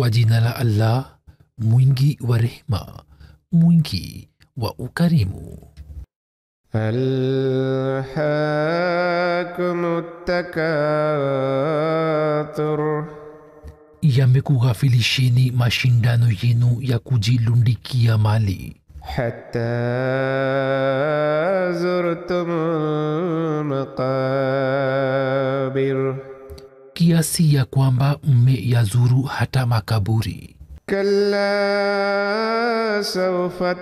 Kwa jina la allah mwingi wa rehema mwingi wa ukarimu ألهاكم التكاثر yamekughafilisheni mashindano yenu ya kujilundikia mali حتى زرتم المقابر kiasi ya kwamba mmeyazuru hata makaburi. kalla sawfa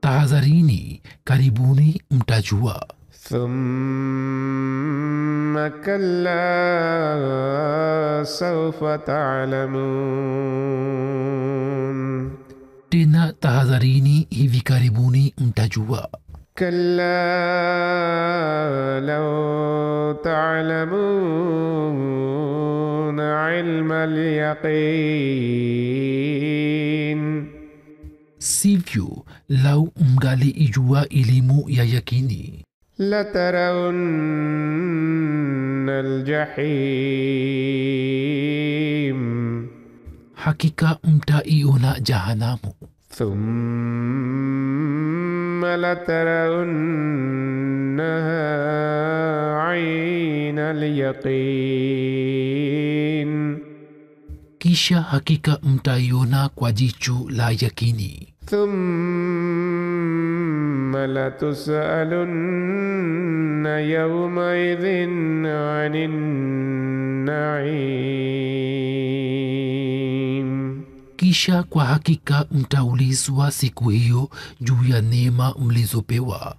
tahadharini, karibuni mtajua. thumma kalla sawfa tena tahadharini, hivi karibuni mtajua. كلا لو تعلمون علم اليقين. سيفيو لو أمغالي إجواء إليمو يا يكيني لترون الجحيم حقيقة أمتائي هنا جهنم ثم لترونها عين اليقين. Kisha hakika mtaiona kwa jicho la yakini. ثم لتسألن يومئذ عن النعيم. Kisha kwa hakika mtaulizwa siku hiyo juu ya neema mlizopewa